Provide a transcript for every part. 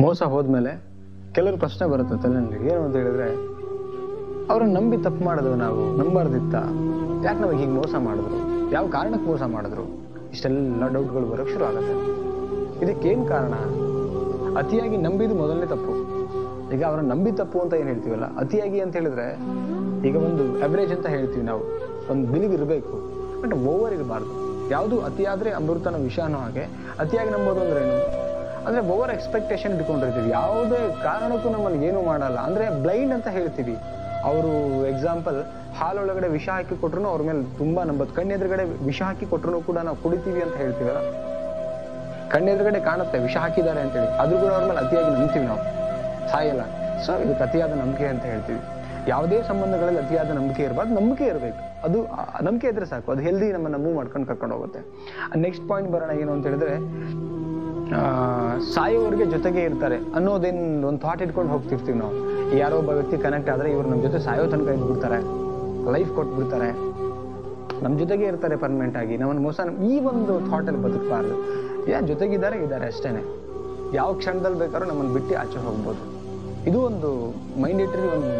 ಮೋಸ ಹೋದ್ಮೇಲೆ ಕೆಲವರು ಪ್ರಶ್ನೆ ಬರುತ್ತೆ ತಲೆನಲ್ಲಿ ಏನು ಅಂತ ಹೇಳಿದ್ರೆ ಅವ್ರನ್ನ ನಂಬಿ ತಪ್ಪು ಮಾಡಿದ್ವು ನಾವು, ನಂಬಾರ್ದಿತ್ತ. ಯಾಕೆ ನಮಗೆ ಹೀಗೆ ಮೋಸ ಮಾಡಿದ್ರು? ಯಾವ ಕಾರಣಕ್ಕೆ ಮೋಸ ಮಾಡಿದ್ರು? ಇಷ್ಟೆಲ್ಲ ಡೌಟ್ಗಳು ಬರೋಕ್ಕೆ ಶುರು ಆಗುತ್ತೆ. ಇದಕ್ಕೇನು ಕಾರಣ? ಅತಿಯಾಗಿ ನಂಬಿದ್ದು ಮೊದಲನೇ ತಪ್ಪು. ಈಗ ಅವ್ರನ್ನ ನಂಬಿ ತಪ್ಪು ಅಂತ ಏನು ಹೇಳ್ತೀವಲ್ಲ, ಅತಿಯಾಗಿ ಅಂತ ಹೇಳಿದ್ರೆ, ಈಗ ಒಂದು ಅವರೇಜ್ ಅಂತ ಹೇಳ್ತೀವಿ ನಾವು. ಒಂದು ಬಿಲಿವ್ ಇರಬೇಕು. ಬಟ್ ಓವರ್ ಇರಬಾರ್ದು. ಯಾವುದು ಅತಿಯಾದರೆ ಅಮೃತನ ವಿಷಾನೋ ಹಾಗೆ, ಅತಿಯಾಗಿ ನಂಬೋದು ಅಂದ್ರೆ ಏನು? ಅಂದರೆ ಓವರ್ ಎಕ್ಸ್ಪೆಕ್ಟೇಷನ್ ಇಟ್ಕೊಂಡಿರ್ತೀವಿ. ಯಾವುದೇ ಕಾರಣಕ್ಕೂ ನಮ್ಮನ್ನು ಏನು ಮಾಡಲ್ಲ. ಅಂದರೆ ಬ್ಲೈಂಡ್ ಅಂತ ಹೇಳ್ತೀವಿ. ಅವರು ಎಕ್ಸಾಂಪಲ್ ಹಾಲೊಳಗಡೆ ವಿಷ ಹಾಕಿ ಕೊಟ್ರು ಅವ್ರ ಮೇಲೆ ತುಂಬ ನಂಬೋದು ಕಣ್ಣೆದುರುಗಡೆ ವಿಷ ಹಾಕಿ ಕೊಟ್ರು ಕೂಡ ನಾವು ಕುಡಿತೀವಿ ಅಂತ ಹೇಳ್ತೀವಲ್ಲ? ಕಣ್ಣೆದುರುಗಡೆ ಕಾಣುತ್ತೆ, ವಿಷ ಹಾಕಿದ್ದಾರೆ ಅಂತೇಳಿ ಅದ್ರ ಕೂಡ ಅವ್ರ ಮೇಲೆ ಅತಿಯಾಗಿ ನಂಬ್ತೀವಿ ನಾವು. ಸಾಯಲ್ಲ. ಸೊ ಇದಕ್ಕೆ ಅತಿಯಾದ ನಂಬಿಕೆ ಅಂತ ಹೇಳ್ತೀವಿ. ಯಾವುದೇ ಸಂಬಂಧಗಳಲ್ಲಿ ಅತಿಯಾದ ನಂಬಿಕೆ ಇರಬಾರ್ದು. ನಂಬಿಕೆ ಇರಬೇಕು. ಅದು, ನಂಬಿಕೆ ಇದ್ರೆ ಸಾಕು. ಅದು ಹೆಲ್ದಿ ನಮ್ಮನ್ನ ಮೂವ್ ಮಾಡ್ಕೊಂಡು ಕರ್ಕೊಂಡು ಹೋಗುತ್ತೆ. ನೆಕ್ಸ್ಟ್ ಪಾಯಿಂಟ್ ಬರೋಣ ಏನು ಅಂತ ಹೇಳಿದ್ರೆ ಸಾಯೋವರೆಗೆ ಜೊತೆಗೆ ಇರ್ತಾರೆ ಅನ್ನೋದೇನು ಒಂದು ಥಾಟ್ ಇಟ್ಕೊಂಡು ಹೋಗ್ತಿರ್ತೀವಿ ನಾವು. ಯಾರೋ ಒಬ್ಬ ವ್ಯಕ್ತಿ ಕನೆಕ್ಟ್ ಆದರೆ ಇವ್ರು ನಮ್ಮ ಜೊತೆ ಸಾಯೋ ತನಕ ಇದ್ಬಿಡ್ತಾರೆ. ಲೈಫ್ ಕೊಟ್ಬಿಡ್ತಾರೆ. ನಮ್ಮ ಜೊತೆಗೆ ಇರ್ತಾರೆ ಪರ್ಮನೆಂಟ್ ಆಗಿ. ನಮ್ಮನ್ನು ಮೋಸ ಈ ಒಂದು ಥಾಟಲ್ಲಿ ಬದುಕಬಾರ್ದು. ಯಾ, ಜೊತೆಗಿದ್ದಾರೆ, ಇದ್ದಾರೆ ಅಷ್ಟೇ ಯಾವ ಕ್ಷಣದಲ್ಲಿ ಬೇಕಾದ್ರೂ ನಮ್ಮನ್ನು ಬಿಟ್ಟು ಆಚೆ ಹೋಗ್ಬೋದು. ಇದು ಒಂದು ಮೈಂಡ್ ಇಟ್ಟರೆ ಒಂದು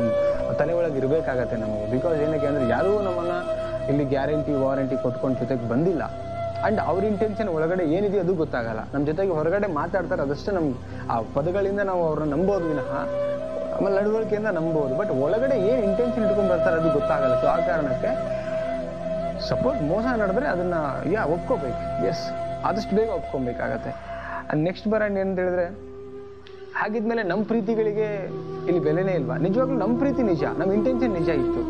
ತಲೆ ಒಳಗೆ ಇರಬೇಕಾಗತ್ತೆ ನಮಗೆ. ಬಿಕಾಸ್ ಏನಕ್ಕೆ ಅಂದರೆ ಯಾರೂ ನಮ್ಮನ್ನು ಇಲ್ಲಿ ಗ್ಯಾರಂಟಿ ವಾರಂಟಿ ಕೊಟ್ಕೊಂಡು ಜೊತೆಗೆ ಬಂದಿಲ್ಲ. ಆ್ಯಂಡ್ ಅವ್ರ ಇಂಟೆನ್ಷನ್ ಒಳಗಡೆ ಏನಿದೆ ಅದು ಗೊತ್ತಾಗಲ್ಲ. ನಮ್ಮ ಜೊತೆಗೆ ಹೊರಗಡೆ ಮಾತಾಡ್ತಾರೆ, ಅದಷ್ಟೇ ನಮ್ಗೆ ಆ ಪದಗಳಿಂದ ನಾವು ಅವ್ರನ್ನ ನಂಬೋದು ವಿನಃ, ಆಮೇಲೆ ನಡವಳಿಕೆಯಿಂದ ನಂಬೋದು. ಬಟ್ ಒಳಗಡೆ ಏನು ಇಂಟೆನ್ಷನ್ ಇಟ್ಕೊಂಡು ಬರ್ತಾರೆ ಅದು ಗೊತ್ತಾಗಲ್ಲ. ಸೊ ಆ ಕಾರಣಕ್ಕೆ ಸಪೋಸ್ ಮೋಸ ನಡೆದ್ರೆ ಅದನ್ನ, ಯಾ, ಒಪ್ಕೋಬೇಕು. ಎಸ್ ಆದಷ್ಟು ಬೇಗ ಒಪ್ಕೊಬೇಕಾಗತ್ತೆ. ನೆಕ್ಸ್ಟ್ ಬರೋಣ ಏನಂತ ಹೇಳಿದ್ರೆ, ಹಾಗಿದ್ಮೇಲೆ ನಮ್ಮ ಪ್ರೀತಿಗಳಿಗೆ ಇಲ್ಲಿ ಬೆಲೆನೇ ಇಲ್ವಾ? ನಿಜವಾಗ್ಲೂ ನಮ್ಮ ಪ್ರೀತಿ ನಿಜ ನಮ್ಮ ಇಂಟೆನ್ಷನ್ ನಿಜ ಇತ್ತು.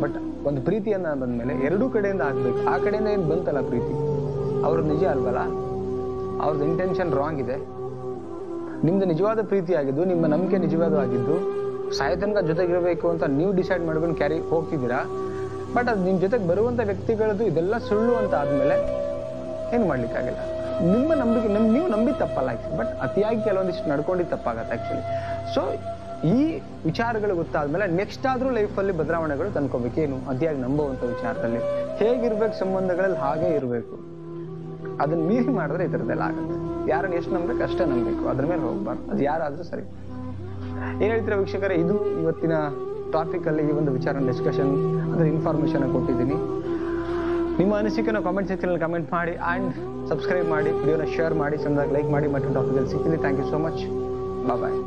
ಬಟ್ ಒಂದು ಪ್ರೀತಿಯನ್ನ ಬಂದಮೇಲೆ ಎರಡೂ ಕಡೆಯಿಂದ ಆಗಬೇಕು. ಆ ಕಡೆಯಿಂದ ಏನು ಬಂತಲ್ಲ ಪ್ರೀತಿ? ಅವ್ರದ್ದು ನಿಜ ಅಲ್ವಲ್ಲ? ಅವ್ರದ್ದು ಇಂಟೆನ್ಷನ್ ರಾಂಗ್ ಇದೆ. ನಿಮ್ದು ನಿಜವಾದ ಪ್ರೀತಿ ಆಗಿದ್ದು, ನಿಮ್ಮ ನಂಬಿಕೆ ನಿಜವಾದ ಆಗಿದ್ದು ಸಾಯ ತನಕ ಜೊತೆಗಿರಬೇಕು ಅಂತ ನೀವು ಡಿಸೈಡ್ ಮಾಡ್ಕೊಂಡು ಕ್ಯಾರಿ ಹೋಗ್ತಿದ್ದೀರಾ? ಬಟ್ ಅದು ನಿಮ್ಮ ಜೊತೆಗೆ ಬರುವಂಥ ವ್ಯಕ್ತಿಗಳದ್ದು ಇದೆಲ್ಲ ಸುಳ್ಳು ಅಂತ ಆದಮೇಲೆ ಏನು ಮಾಡಲಿಕ್ಕಾಗಿಲ್ಲ. ನಿಮ್ಮ ನಂಬಿಕೆ ನಮ್ಮ ನೀವು ನಂಬಿ ತಪ್ಪಲ್ಲ ಬಟ್ ಅತಿಯಾಗಿ ಕೆಲವೊಂದಿಷ್ಟು ನಡ್ಕೊಂಡು ತಪ್ಪಾಗತ್ತೆ ಆ್ಯಕ್ಚುಲಿ ಸೊ ಈ ವಿಚಾರಗಳು ಗೊತ್ತಾದ್ಮೇಲೆ ನೆಕ್ಸ್ಟ್ ಆದರೂ ಲೈಫಲ್ಲಿ ಬದಲಾವಣೆಗಳು ತಂದ್ಕೋಬೇಕೇನು ಅತಿಯಾಗಿ ನಂಬುವಂಥ ವಿಚಾರದಲ್ಲಿ ಹೇಗಿರ್ಬೇಕು ಸಂಬಂಧಗಳಲ್ಲಿ ಹಾಗೇ ಇರಬೇಕು. ಅದನ್ನ ಮೀರಿ ಮಾಡಿದ್ರೆ ಈ ಥರದ್ದೆಲ್ಲ ಆಗುತ್ತೆ. ಯಾರನ್ನ ಎಷ್ಟು ನಂಬಬೇಕು ಅಷ್ಟೇ ನಂಬಬೇಕು. ಅದ್ರ ಮೇಲೆ ಹೋಗ್ಬಾರ್ದು ಅದು ಯಾರಾದರೂ ಸರಿ. ಏನ್ ಹೇಳ್ತೀರಾ ವೀಕ್ಷಕರೇ? ಇದು ಇವತ್ತಿನ ಟಾಪಿಕ್ ಅಲ್ಲಿ ಈ ಒಂದು ವಿಚಾರ ಡಿಸ್ಕಷನ್ ಅಂದ್ರೆ ಇನ್ಫಾರ್ಮೇಶನ್ ಕೊಟ್ಟಿದ್ದೀನಿ. ನಿಮ್ಮ ಅನಿಸಿಕೆನ ಕಾಮೆಂಟ್ ಸೆಕ್ಷನ್ ಕಮೆಂಟ್ ಮಾಡಿ ಅಂಡ್ ಸಬ್ಸ್ಕ್ರೈಬ್ ಮಾಡಿ. ವಿಡಿಯೋನ ಶೇರ್ ಮಾಡಿ. ಚಂದಾಗಿ ಲೈಕ್ ಮಾಡಿ. ಮತ್ತೆ ಟಾಪಿಕಲ್ಲಿ ಸಿಗ್ತೀನಿ. Thank you so much bye